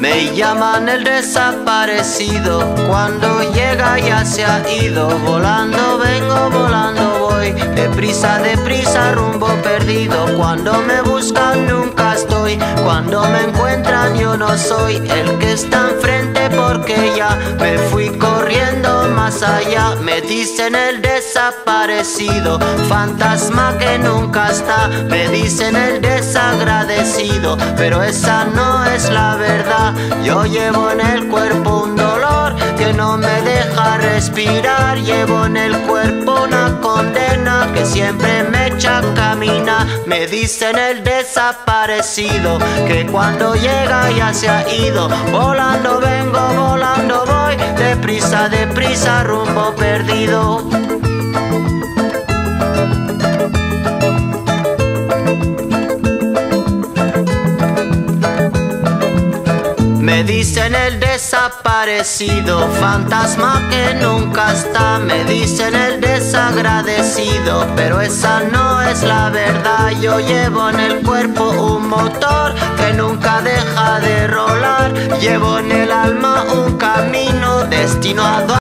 Me llaman el desaparecido, cuando llega ya se ha ido. Volando vengo, volando voy, deprisa, deprisa, rumbo perdido. Cuando me buscan nunca estoy, cuando me encuentran yo no soy el que está enfrente porque ya me fui corriendo más allá. Me dicen el desaparecido, fantasma que nunca está. Me dicen pero esa no es la verdad. Yo llevo en el cuerpo un dolor que no me deja respirar. Llevo en el cuerpo una condena que siempre me echa a caminar. Me dicen el desaparecido que cuando llega ya se ha ido. Volando vengo, volando voy, deprisa, deprisa, rumbo perdido. Me dicen el desaparecido, fantasma que nunca está. Me dicen el desagradecido, pero esa no es la verdad. Yo llevo en el cuerpo un motor que nunca deja de rolar. Llevo en el alma un camino destinado a